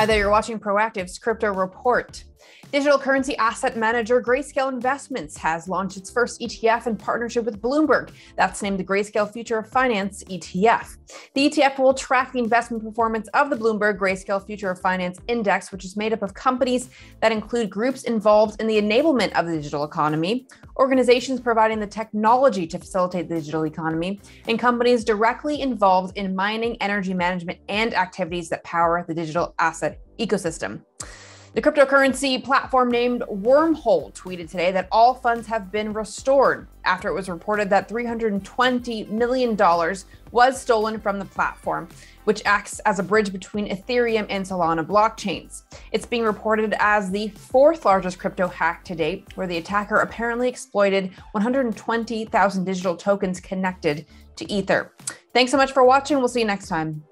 Hi there, you're watching Proactive's Crypto Report. Digital currency asset manager Grayscale Investments has launched its first ETF in partnership with Bloomberg. That's named the Grayscale Future of Finance ETF. The ETF will track the investment performance of the Bloomberg Grayscale Future of Finance Index, which is made up of companies that include groups involved in the enablement of the digital economy, organizations providing the technology to facilitate the digital economy, and companies directly involved in mining, energy management, and activities that power the digital asset ecosystem. The cryptocurrency platform named Wormhole tweeted today that all funds have been restored after it was reported that $320 million was stolen from the platform, which acts as a bridge between Ethereum and Solana blockchains. It's being reported as the fourth largest crypto hack to date, where the attacker apparently exploited 120,000 digital tokens connected to Ether. Thanks so much for watching. We'll see you next time.